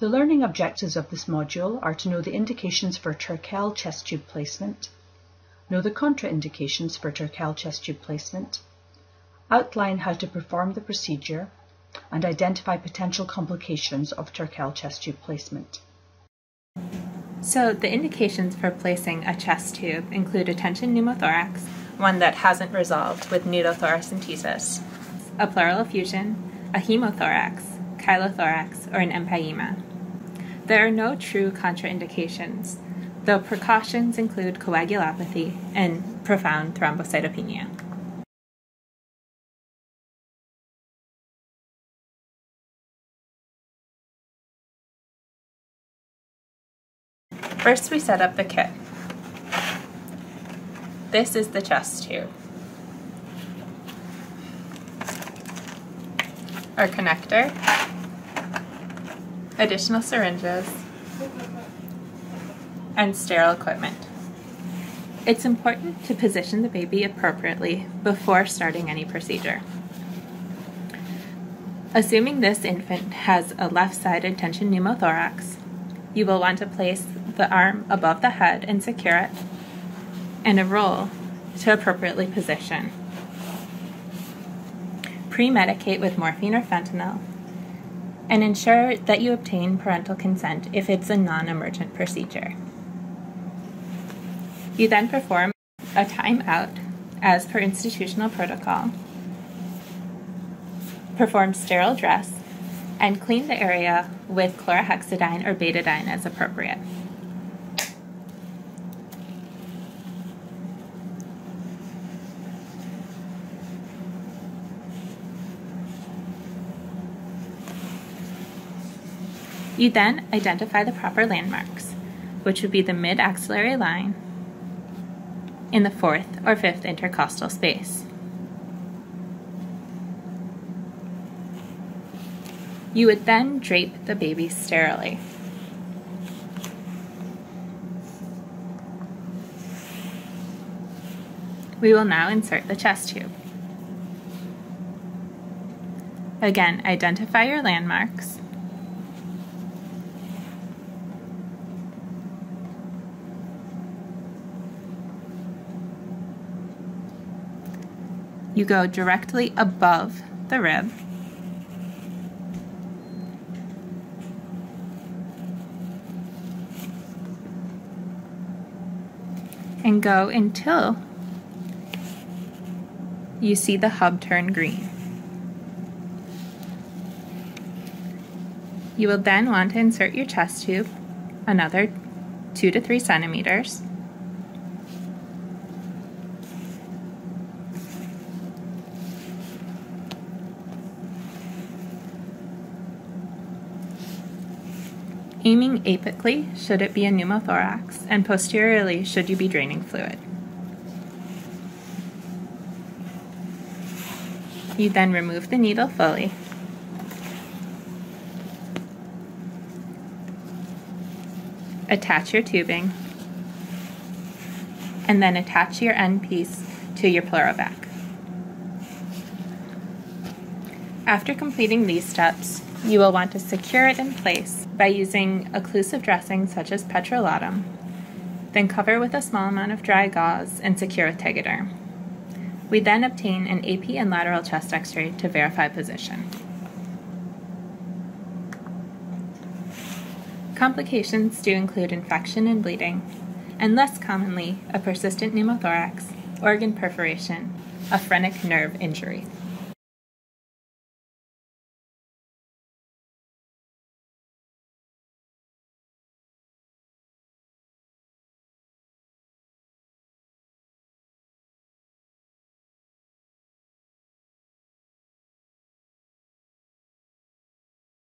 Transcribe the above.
The learning objectives of this module are to know the indications for Turkel chest tube placement, know the contraindications for Turkel chest tube placement, outline how to perform the procedure, and identify potential complications of Turkel chest tube placement. So, the indications for placing a chest tube include a tension pneumothorax, one that hasn't resolved with pneumothoracentesis, a pleural effusion, a hemothorax, chylothorax, or an empyema. There are no true contraindications, though precautions include coagulopathy and profound thrombocytopenia. First, we set up the kit. This is the chest tube. Our connector, additional syringes, and sterile equipment. It's important to position the baby appropriately before starting any procedure. Assuming this infant has a left sided tension pneumothorax, you will want to place the arm above the head and secure it, and a roll to appropriately position. Pre medicate with morphine or fentanyl, and ensure that you obtain parental consent if it's a non emergent procedure. You then perform a timeout as per institutional protocol, perform sterile dress, and clean the area with chlorhexidine or betadine as appropriate. You then identify the proper landmarks, which would be the mid axillary line in the fourth or fifth intercostal space. You would then drape the baby sterilely. We will now insert the chest tube. Again, identify your landmarks you go directly above the rib. And go until you see the hub turn green. You will then want to insert your chest tube another 2 to 3 centimeters aiming apically should it be a pneumothorax, and posteriorly should you be draining fluid. You then remove the needle fully. Attach your tubing, and then attach your end piece to your Pleur-evac. After completing these steps, you will want to secure it in place by using occlusive dressing such as petrolatum. Then cover with a small amount of dry gauze and secure with Tegaderm. We then obtain an AP and lateral chest x ray to verify position. Complications do include infection and bleeding, and less commonly, a persistent pneumothorax, organ perforation, a phrenic nerve injury.